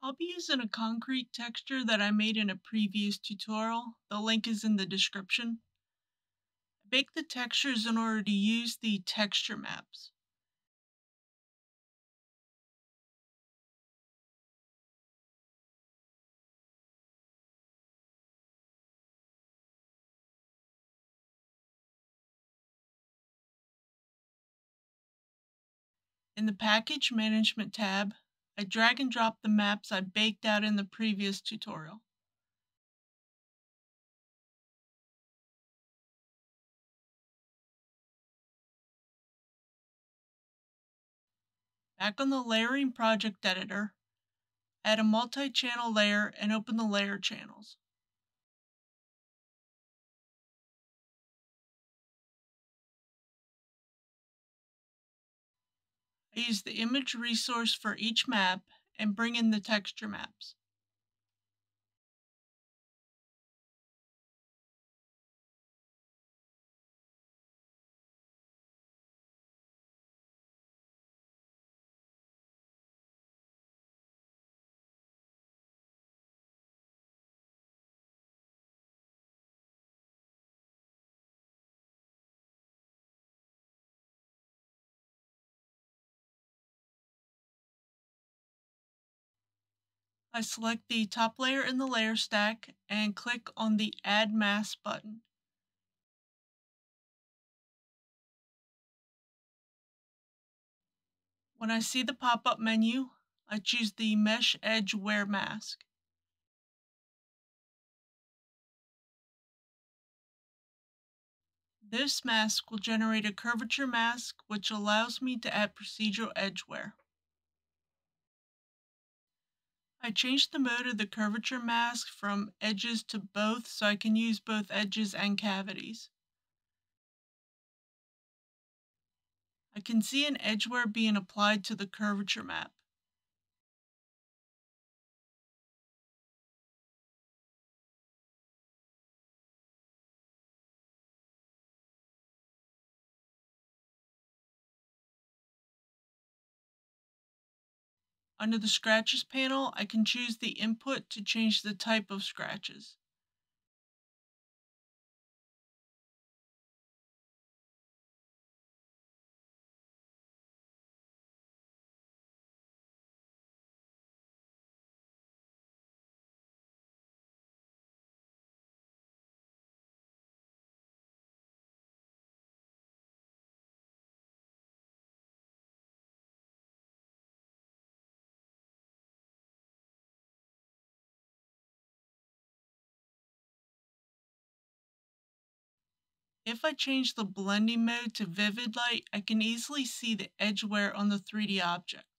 I'll be using a concrete texture that I made in a previous tutorial. The link is in the description. Bake the textures in order to use the texture maps. In the Package Management tab, I drag and drop the maps I baked out in the previous tutorial. Back on the Layering Project Editor, add a multi-channel layer and open the layer channels. Use the image resource for each map and bring in the texture maps. I select the top layer in the layer stack and click on the Add Mask button. When I see the pop-up menu, I choose the Mesh Edge Wear Mask. This mask will generate a curvature mask which allows me to add procedural edge wear. I changed the mode of the curvature mask from edges to both so I can use both edges and cavities. I can see an edge wear being applied to the curvature map. Under the Scratches panel, I can choose the input to change the type of scratches. If I change the blending mode to vivid light, I can easily see the edge wear on the 3D object.